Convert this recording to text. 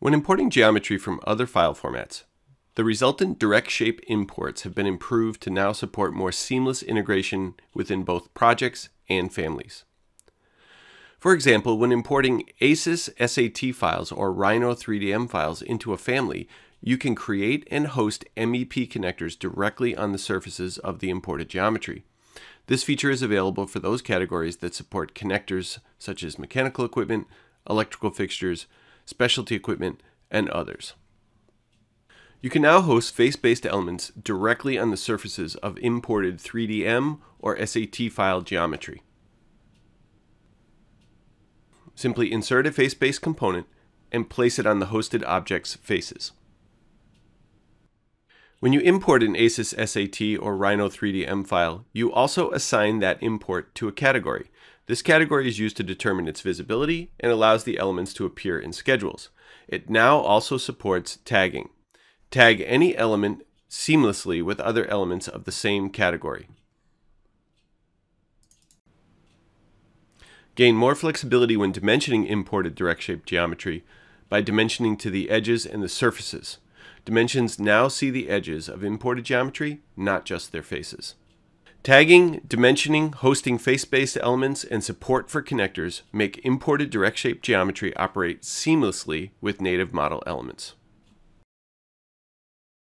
When importing geometry from other file formats, the resultant direct shape imports have been improved to now support more seamless integration within both projects and families. For example, when importing ACIS SAT files or Rhino 3DM files into a family, you can create and host MEP connectors directly on the surfaces of the imported geometry. This feature is available for those categories that support connectors such as mechanical equipment, electrical fixtures, specialty equipment, and others. You can now host face-based elements directly on the surfaces of imported 3DM or SAT file geometry. Simply insert a face-based component and place it on the hosted object's faces. When you import an ACIS SAT or Rhino 3DM file, you also assign that import to a category. This category is used to determine its visibility and allows the elements to appear in schedules. It now also supports tagging. Tag any element seamlessly with other elements of the same category. Gain more flexibility when dimensioning imported direct shape geometry by dimensioning to the edges and the surfaces. Dimensions now see the edges of imported geometry, not just their faces. Tagging, dimensioning, hosting face-based elements, and support for connectors make imported direct shape geometry operate seamlessly with native model elements.